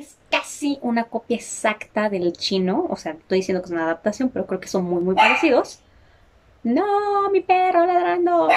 que es casi una copia exacta del chino. O sea, estoy diciendo que es una adaptación, pero creo que son muy, muy parecidos. ¡No! ¡Mi perro ladrando!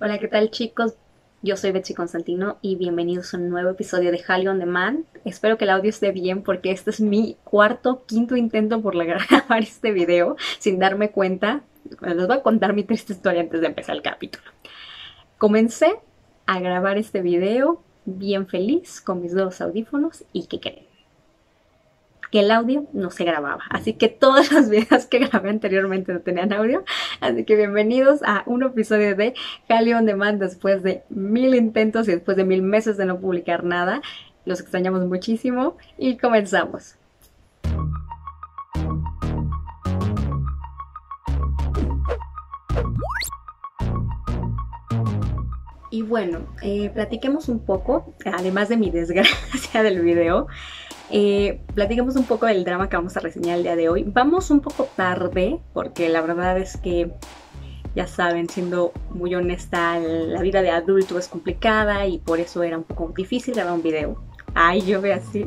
Hola, ¿qué tal chicos? Yo soy Betsy Constantino y bienvenidos a un nuevo episodio de Hallyu on Demand. Espero que el audio esté bien porque este es mi cuarto, quinto intento por grabar este video sin darme cuenta. les voy a contar mi triste historia antes de empezar el capítulo. Comencé a grabar este video bien feliz con mis dos audífonos y ¿qué creen? Que el audio no se grababa. Así que todas las videos que grabé anteriormente no tenían audio. Así que bienvenidos a un episodio de Cali on Demand después de mil intentos y después de mil meses de no publicar nada. Los extrañamos muchísimo y comenzamos. Y bueno, eh, platiquemos un poco, además de mi desgracia del video, eh, platiquemos un poco del drama que vamos a reseñar el día de hoy. Vamos un poco tarde, porque la verdad es que, ya saben, siendo muy honesta, la vida de adulto es complicada y por eso era un poco difícil grabar un video. Ay, yo veo así,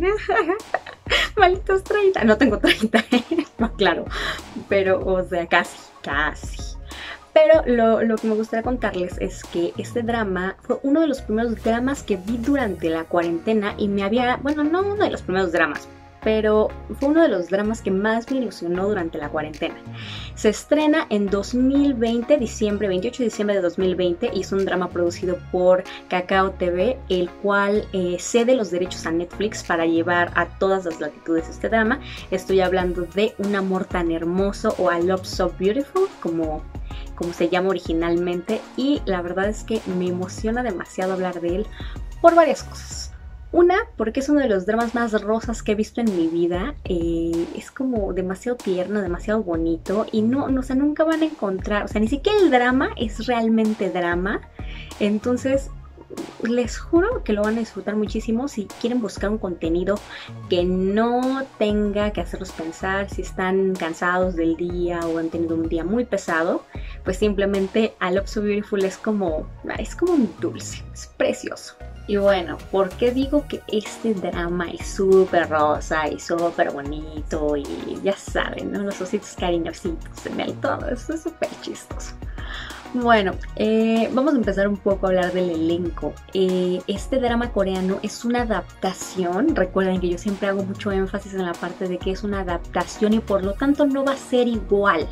malditos 30, no tengo 30, no, claro, pero o sea, casi, casi. Pero lo, que me gustaría contarles es que este drama fue uno de los primeros dramas que vi durante la cuarentena y me había, bueno, no uno de los primeros dramas, pero fue uno de los dramas que más me ilusionó durante la cuarentena. Se estrena en 2020, diciembre, 28 de diciembre de 2020, y es un drama producido por Kakao TV, el cual eh, cede los derechos a Netflix para llevar a todas las latitudes este drama. Estoy hablando de Un amor tan hermoso o A Love So Beautiful, como como se llama originalmente y la verdad es que me emociona demasiado hablar de él por varias cosas. Una, porque es uno de los dramas más rosas que he visto en mi vida. Eh, es como demasiado tierno, demasiado bonito. Y no, no, o nunca van a encontrar, o sea, ni siquiera el drama es realmente drama. Entonces, les juro que lo van a disfrutar muchísimo si quieren buscar un contenido que no tenga que hacerlos pensar si están cansados del día o han tenido un día muy pesado, pues simplemente I Love So Beautiful es como, es como un dulce, es precioso. Y bueno, ¿por qué digo que este drama es súper rosa y súper bonito? Y ya saben, ¿no? Los ositos cariñositos en el todo, eso es súper chistoso. Bueno, eh, vamos a empezar un poco a hablar del elenco. Eh, este drama coreano es una adaptación. Recuerden que yo siempre hago mucho énfasis en la parte de que es una adaptación y por lo tanto no va a ser igual.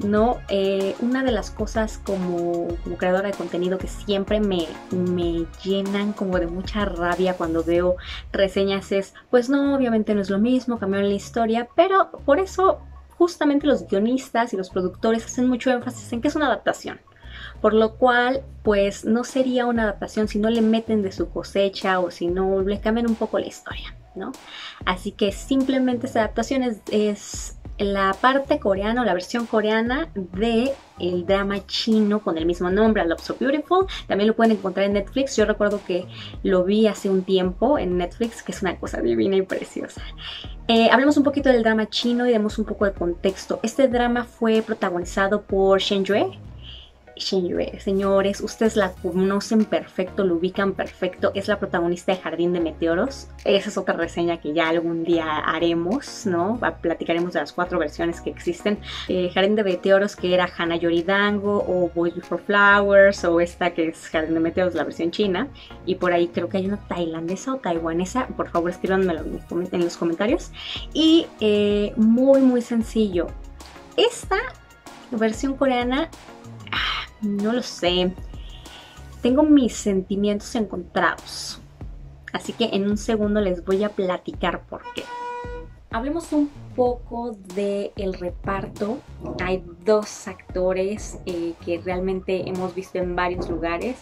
¿No? Eh, una de las cosas como, creadora de contenido que siempre me, me, llenan como de mucha rabia cuando veo reseñas es, pues no, obviamente no es lo mismo, cambiaron la historia, pero por eso justamente los guionistas y los productores hacen mucho énfasis en que es una adaptación. Por lo cual, pues no sería una adaptación si no le meten de su cosecha o si no le cambian un poco la historia, ¿no? Así que simplemente esta adaptación es la parte coreana o la versión coreana de el drama chino con el mismo nombre, Love So Beautiful. También lo pueden encontrar en Netflix. Yo recuerdo que lo vi hace un tiempo en Netflix, que es una cosa divina y preciosa. Eh, hablemos un poquito del drama chino y demos un poco de contexto. Este drama fue protagonizado por Shen Yue, Shinjue. Señores, ustedes la conocen perfecto, lo ubican perfecto. Es la protagonista de Jardín de Meteoros. Esa es otra reseña que ya algún día haremos, ¿no? Platicaremos de las cuatro versiones que existen. Eh, Jardín de Meteoros, que era Hana Yoridango, o Boys Before Flowers, o esta que es Jardín de Meteoros, la versión china. Y por ahí creo que hay una tailandesa o taiwanesa. Por favor, escríbanmelo en los comentarios. Y eh, muy, muy sencillo. Esta versión coreana no lo sé. Tengo mis sentimientos encontrados. Así que en un segundo les voy a platicar por qué. Hablemos un poco del el reparto. Hay dos actores eh, que realmente hemos visto en varios lugares.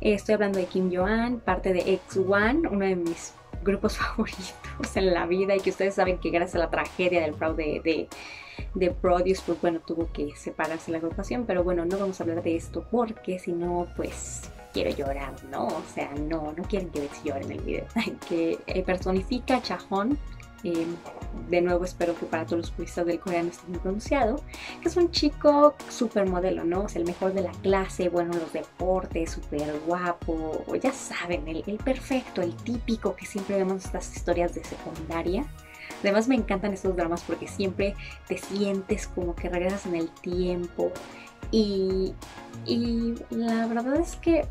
estoy hablando de Kim Jo-an, parte de X1, uno de mis grupos favoritos en la vida y que ustedes saben que gracias a la tragedia del fraude de, de Produce, pues bueno, tuvo que separarse la agrupación, pero bueno, no vamos a hablar de esto porque si no, pues quiero llorar, ¿no? O sea, no, no quieren que Betsy llore en el video. que eh, personifica a Chajón, eh, de nuevo espero que para todos los puristas del coreano esté bien pronunciado, que es un chico súper modelo, ¿no? Es el mejor de la clase, bueno, los deportes, súper guapo, ya saben, el, el perfecto, el típico que siempre vemos estas historias de secundaria. Además me encantan estos dramas porque siempre te sientes como que regresas en el tiempo. Y, y la verdad es que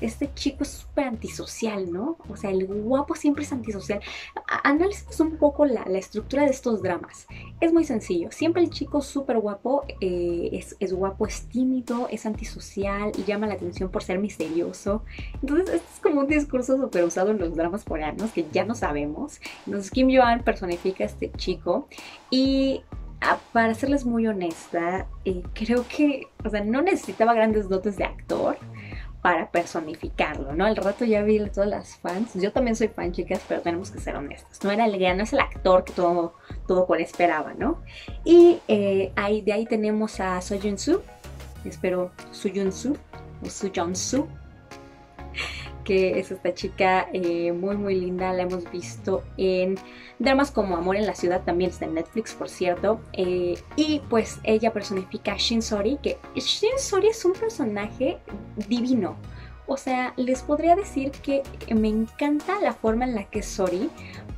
este chico es súper antisocial, ¿no? O sea, el guapo siempre es antisocial. Analicemos un poco la, estructura de estos dramas. Es muy sencillo. Siempre el chico súper guapo eh, es, guapo, es tímido, es antisocial y llama la atención por ser misterioso. Entonces, este es como un discurso súper usado en los dramas coreanos que ya no sabemos. Entonces, Kim Joan personifica a este chico y ah, para serles muy honesta, eh, creo que, o sea, no necesitaba grandes dotes de actor para personificarlo, ¿no? Al rato ya vi todas las fans, yo también soy fan, chicas, pero tenemos que ser honestas, no era el no es el actor que todo, todo cual esperaba, ¿no? Y eh, ahí, de ahí tenemos a So Jun Soo, espero Su Jun Soo, o Su Jun Soo, que es esta chica eh, muy muy linda, la hemos visto en dramas como Amor en la Ciudad, también está en Netflix por cierto, eh, y pues ella personifica a Shin Sori, que Shin Sori es un personaje divino, o sea, les podría decir que me encanta la forma en la que es Sori,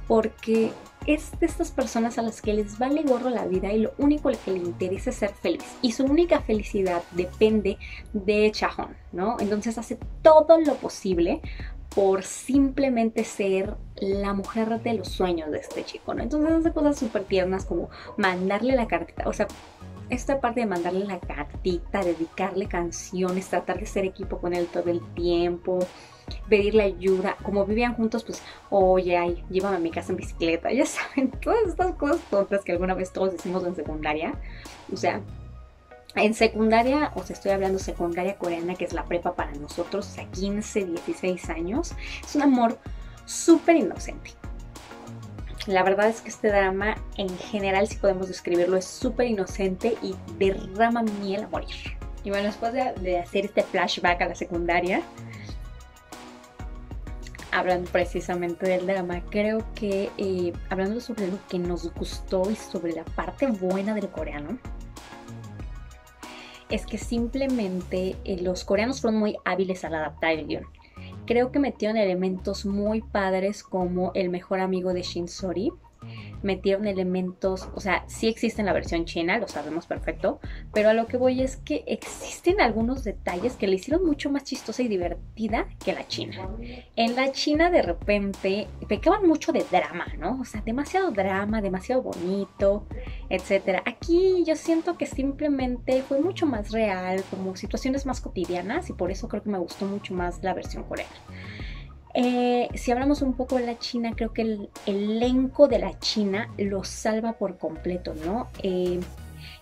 porque es de estas personas a las que les vale gorro la vida y lo único que le interesa es ser feliz. Y su única felicidad depende de Chahon, ¿no? Entonces hace todo lo posible por simplemente ser la mujer de los sueños de este chico, ¿no? Entonces hace cosas súper tiernas como mandarle la cartita, o sea, esta parte de mandarle la cartita, dedicarle canciones, tratar de ser equipo con él todo el tiempo, pedirle ayuda. Como vivían juntos, pues, oye, ay, llévame a mi casa en bicicleta. Ya saben, todas estas cosas tontas que alguna vez todos decimos en secundaria. O sea, en secundaria, o sea, estoy hablando secundaria coreana, que es la prepa para nosotros, o sea, 15, 16 años. Es un amor súper inocente. La verdad es que este drama, en general, si podemos describirlo, es súper inocente y derrama miel a morir. Y bueno, después de, hacer este flashback a la secundaria, hablando precisamente del drama, creo que eh, hablando sobre lo que nos gustó y sobre la parte buena del coreano, es que simplemente eh, los coreanos fueron muy hábiles al adaptar el guion. Creo que metieron elementos muy padres como el mejor amigo de Shin Sori, metieron elementos, o sea, sí existe en la versión china, lo sabemos perfecto, pero a lo que voy es que existen algunos detalles que le hicieron mucho más chistosa y divertida que la china. En la china de repente pecaban mucho de drama, ¿no? O sea, demasiado drama, demasiado bonito, etc. Aquí yo siento que simplemente fue mucho más real, como situaciones más cotidianas y por eso creo que me gustó mucho más la versión coreana. Eh, si hablamos un poco de la China, creo que el, elenco de la China lo salva por completo, ¿no? Eh,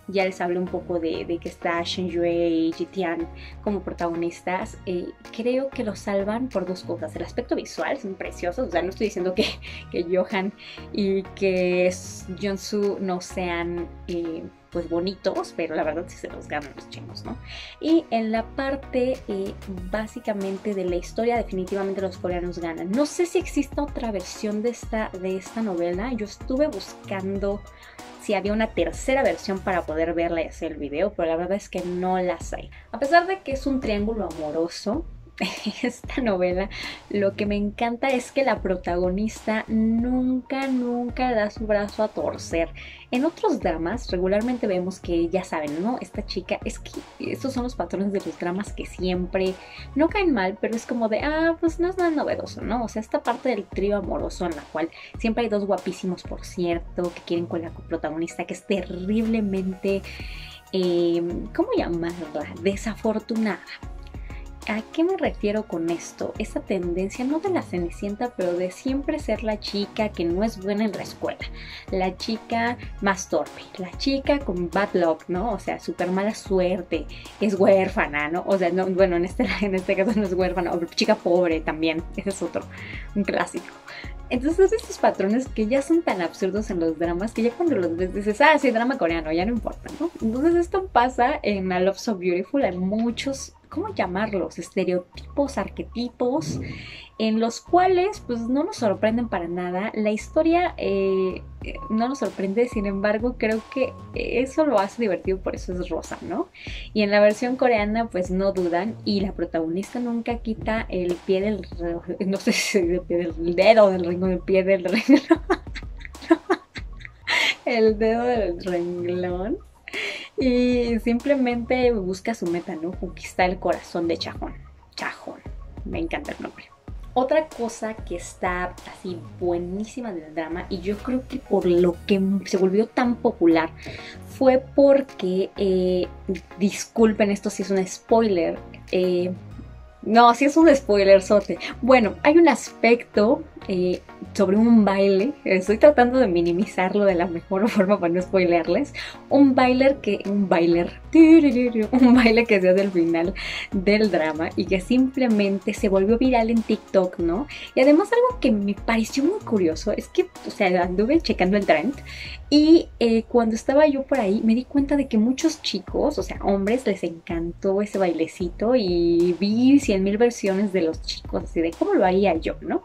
ya les hablé un poco de, que está Shen Yue y Jitian como protagonistas. Eh, creo que lo salvan por dos cosas. El aspecto visual son preciosos. O sea, no estoy diciendo que, que Johan y que Jonsu no sean pues bonitos, pero la verdad sí se los ganan los chinos, ¿no? Y en la parte eh, básicamente de la historia, definitivamente los coreanos ganan. No sé si existe otra versión de esta, de esta novela. Yo estuve buscando si había una tercera versión para poder verla y hacer el video, pero la verdad es que no las hay. A pesar de que es un triángulo amoroso, esta novela lo que me encanta es que la protagonista nunca, nunca da su brazo a torcer. En otros dramas regularmente vemos que ya saben, ¿no? Esta chica, es que estos son los patrones de los dramas que siempre no caen mal, pero es como de, ah, pues no es nada novedoso, ¿no? O sea, esta parte del trío amoroso en la cual siempre hay dos guapísimos, por cierto, que quieren con la protagonista, que es terriblemente... Eh, ¿Cómo llamarla? Desafortunada ¿A qué me refiero con esto? Esa tendencia no de la cenicienta, pero de siempre ser la chica que no es buena en la escuela, la chica más torpe, la chica con bad luck, ¿no? O sea, súper mala suerte, es huérfana, ¿no? O sea, no, bueno, en este, en este caso no es huérfana, o chica pobre también, ese es otro, un clásico. Entonces estos patrones que ya son tan absurdos en los dramas que ya cuando los ves dices, ah, sí, drama coreano, ya no importa, ¿no? Entonces esto pasa en A Love So Beautiful, hay muchos ¿cómo llamarlos? Estereotipos, arquetipos, en los cuales pues no nos sorprenden para nada. La historia eh, no nos sorprende, sin embargo creo que eso lo hace divertido, por eso es rosa, ¿no? Y en la versión coreana pues no dudan y la protagonista nunca quita el pie del, no sé si el dedo del renglón, el pie del renglón. el dedo del renglón y simplemente busca su meta, ¿no? Conquistar el corazón de Chajón. Chajón, me encanta el nombre. Otra cosa que está así buenísima del drama y yo creo que por lo que se volvió tan popular fue porque, eh, disculpen, esto sí es un spoiler, eh, no, sí es un spoiler sote. Bueno, hay un aspecto eh, sobre un baile, estoy tratando de minimizarlo de la mejor forma para no spoilerles, un bailer que, un bailer, un baile que se del final del drama y que simplemente se volvió viral en TikTok, ¿no? Y además algo que me pareció muy curioso es que, o sea, anduve checando el trend y eh, cuando estaba yo por ahí me di cuenta de que muchos chicos, o sea, hombres, les encantó ese bailecito y vi cien mil versiones de los chicos, así de cómo lo haría yo, ¿no?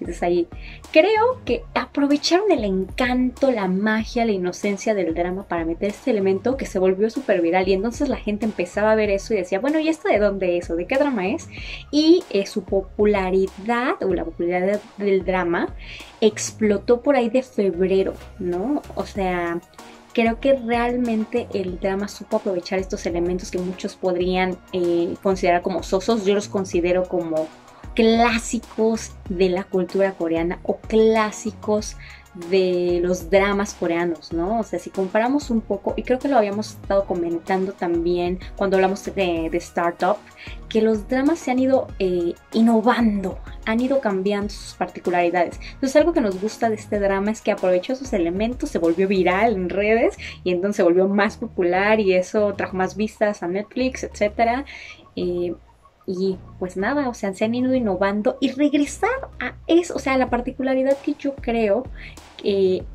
Entonces ahí creo que aprovecharon el encanto, la magia, la inocencia del drama para meter este elemento que se volvió súper viral y entonces la gente empezaba a ver eso y decía, bueno, ¿y esto de dónde es o de qué drama es? Y eh, su popularidad o la popularidad del drama explotó por ahí de febrero, ¿no? O sea, creo que realmente el drama supo aprovechar estos elementos que muchos podrían eh, considerar como sosos, yo los considero como clásicos de la cultura coreana o clásicos de los dramas coreanos, ¿no? O sea, si comparamos un poco, y creo que lo habíamos estado comentando también cuando hablamos de, de Startup, que los dramas se han ido eh, innovando, han ido cambiando sus particularidades. Entonces, algo que nos gusta de este drama es que aprovechó esos elementos, se volvió viral en redes y entonces se volvió más popular y eso trajo más vistas a Netflix, etc. Y pues nada, o sea, se han ido innovando y regresar a eso, o sea, la particularidad que yo creo,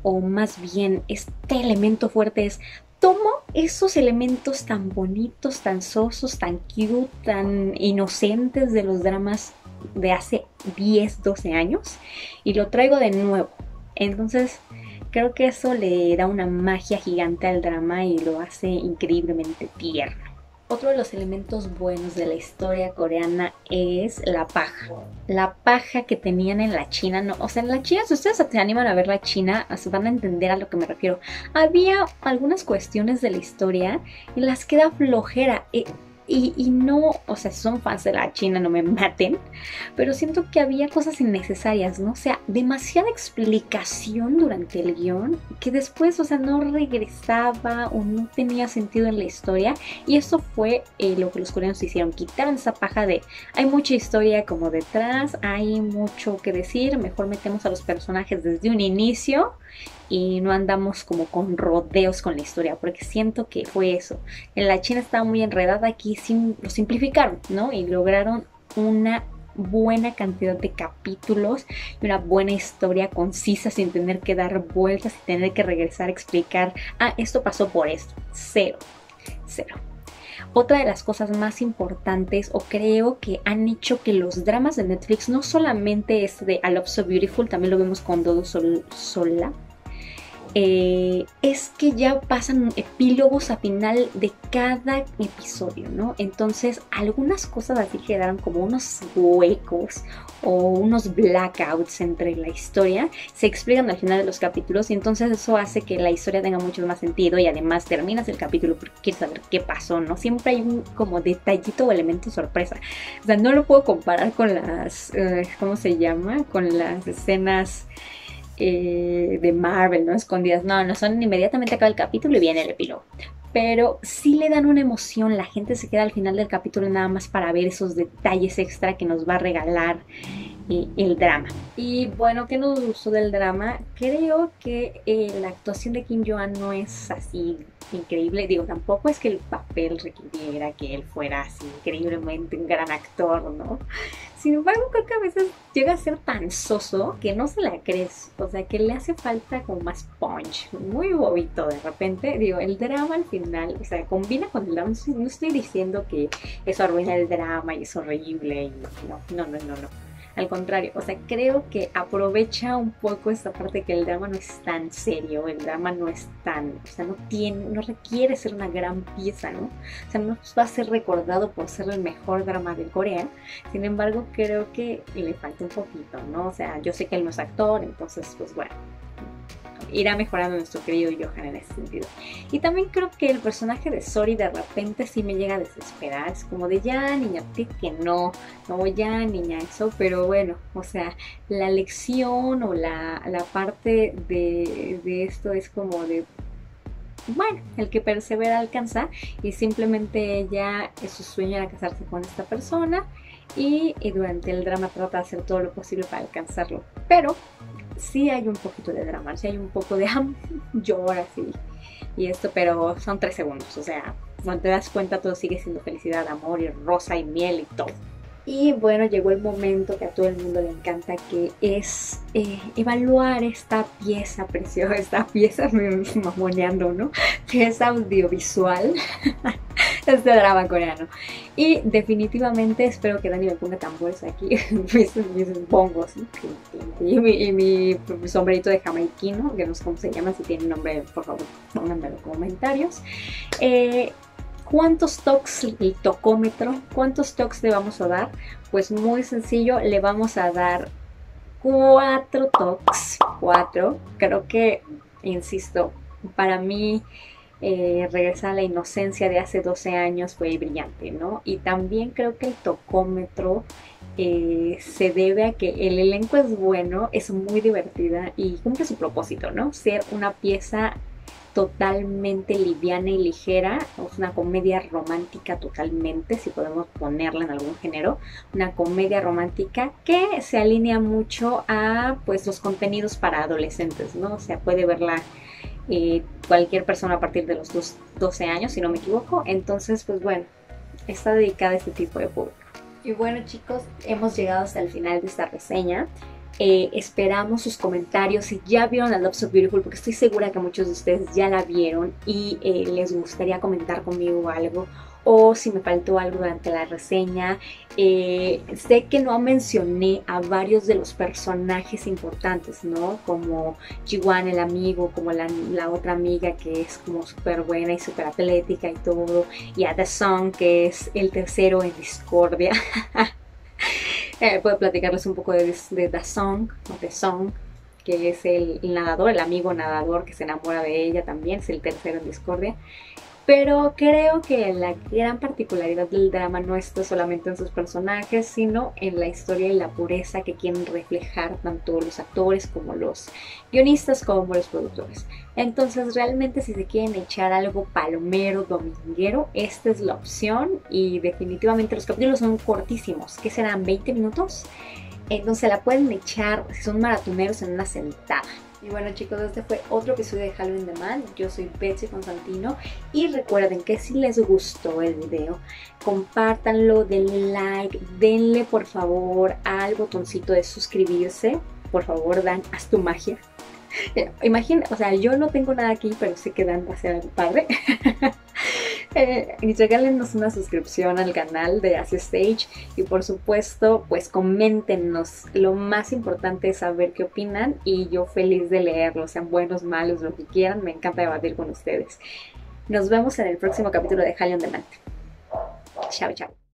o más bien este elemento fuerte es, tomo esos elementos tan bonitos, tan sosos, tan cute, tan inocentes de los dramas de hace 10, 12 años y lo traigo de nuevo. Entonces, creo que eso le da una magia gigante al drama y lo hace increíblemente tierno. Otro de los elementos buenos de la historia coreana es la paja. La paja que tenían en la China, no, o sea, en la China, si ustedes se animan a ver la China, van a entender a lo que me refiero. Había algunas cuestiones de la historia en las que da flojera. Eh, y, no, o sea, son fans de la China, no me maten, pero siento que había cosas innecesarias, ¿no? O sea, demasiada explicación durante el guion que después, o sea, no regresaba o no tenía sentido en la historia. Y eso fue eh, lo que los coreanos hicieron, quitaron esa paja de hay mucha historia como detrás, hay mucho que decir, mejor metemos a los personajes desde un inicio y no andamos como con rodeos con la historia, porque siento que fue eso. En la China estaba muy enredada, aquí lo simplificaron, ¿no? Y lograron una buena cantidad de capítulos y una buena historia concisa sin tener que dar vueltas y tener que regresar a explicar, ah, esto pasó por esto. Cero, cero. Otra de las cosas más importantes o creo que han hecho que los dramas de Netflix no solamente es de I Love So Beautiful, también lo vemos con Dodo Sol, Sola, eh, es que ya pasan epílogos a final de cada episodio, ¿no? Entonces algunas cosas así quedaron como unos huecos o unos blackouts entre la historia, se explican al final de los capítulos y entonces eso hace que la historia tenga mucho más sentido y además terminas el capítulo porque quieres saber qué pasó, ¿no? Siempre hay un como detallito o elemento sorpresa. O sea, no lo puedo comparar con las, eh, ¿cómo se llama? Con las escenas eh, de Marvel, ¿no? Escondidas. No, no son inmediatamente acaba el capítulo y viene el epílogo. Pero sí le dan una emoción, la gente se queda al final del capítulo nada más para ver esos detalles extra que nos va a regalar el drama. Y bueno, ¿qué nos gustó del drama? Creo que eh, la actuación de Kim Joan no es así increíble. Digo, tampoco es que el papel requiriera que él fuera así increíblemente un gran actor, ¿no? Sin embargo, creo que a veces llega a ser tan soso que no se la crees. O sea, que le hace falta como más punch. Muy bobito de repente. Digo, el drama al final, o sea, combina con el drama. No estoy diciendo que eso arruina el drama y es horrible. Y no, no, no, no, no. Al contrario, o sea, creo que aprovecha un poco esta parte que el drama no es tan serio, el drama no es tan, o sea, no tiene, no requiere ser una gran pieza, ¿no? O sea, no va a ser recordado por ser el mejor drama de Corea. Sin embargo, creo que le falta un poquito, ¿no? O sea, yo sé que él no es actor, entonces, pues bueno, irá mejorando nuestro querido Johan en ese sentido. Y también creo que el personaje de Sori de repente sí me llega a desesperar. Es como de ya, niña, que no, no, ya, niña, eso. Pero bueno, o sea, la lección o la, parte de, de esto es como de bueno, el que persevera alcanza y simplemente ella, su sueño era casarse con esta persona y, y, durante el drama trata de hacer todo lo posible para alcanzarlo. Pero sí hay un poquito de drama, sí hay un poco de lloras y, y esto, pero son tres segundos, o sea, cuando te das cuenta todo sigue siendo felicidad, amor y rosa y miel y todo. Y bueno, llegó el momento que a todo el mundo le encanta, que es eh, evaluar esta pieza preciosa, esta pieza, me mamoneando, ¿no? Pieza audiovisual, este drama coreano. Y definitivamente espero que Dani me ponga tambores aquí, mis, mis y, mi, sombrerito de jamaiquino, que no sé cómo se llama, si tiene nombre, por favor, pónganme en los comentarios. Eh, ¿Cuántos toques el tocómetro? ¿Cuántos toques le vamos a dar? Pues muy sencillo, le vamos a dar cuatro toques. Cuatro. Creo que, insisto, para mí eh, regresar a la inocencia de hace 12 años fue brillante, ¿no? Y también creo que el tocómetro eh, se debe a que el elenco es bueno, es muy divertida y cumple su propósito, ¿no? Ser una pieza totalmente liviana y ligera, es una comedia romántica totalmente, si podemos ponerla en algún género, una comedia romántica que se alinea mucho a pues los contenidos para adolescentes, ¿no? O sea, puede verla eh, cualquier persona a partir de los 12 años, si no me equivoco, entonces pues bueno, está dedicada a este tipo de público. Y bueno chicos, hemos llegado hasta el final de esta reseña. Eh, esperamos sus comentarios si ya vieron a Love So Beautiful, porque estoy segura que muchos de ustedes ya la vieron y eh, les gustaría comentar conmigo algo o si me faltó algo durante la reseña. Eh, sé que no mencioné a varios de los personajes importantes, ¿no? Como Jiwan, el amigo, como la, otra amiga que es como súper buena y súper atlética y todo, y a The Song, que es el tercero en discordia. Eh, puedo platicarles un poco de, de The Song, The Song, que es el, nadador, el amigo nadador que se enamora de ella también, es el tercero en discordia. Pero creo que la gran particularidad del drama no está solamente en sus personajes, sino en la historia y la pureza que quieren reflejar tanto los actores como los guionistas como los productores. Entonces realmente si se quieren echar algo palomero, dominguero, esta es la opción y definitivamente los capítulos son cortísimos, que serán 20 minutos. Entonces la pueden echar, si son maratoneros, en una sentada. Y bueno chicos, este fue otro episodio de Halloween The Man. Yo soy Betsy Constantino y recuerden que si les gustó el video, compártanlo, denle like, denle por favor al botoncito de suscribirse. Por favor, Dan, haz tu magia. Imagina, o sea, yo no tengo nada aquí, pero sé que Dan va a ser algo padre. y regálenos una suscripción al canal de Asia Stage y por supuesto, pues coméntenos. Lo más importante es saber qué opinan y yo feliz de leerlos, sean buenos, malos, lo que quieran. Me encanta debatir con ustedes. Nos vemos en el próximo capítulo de Halion Delante. Chao, chao.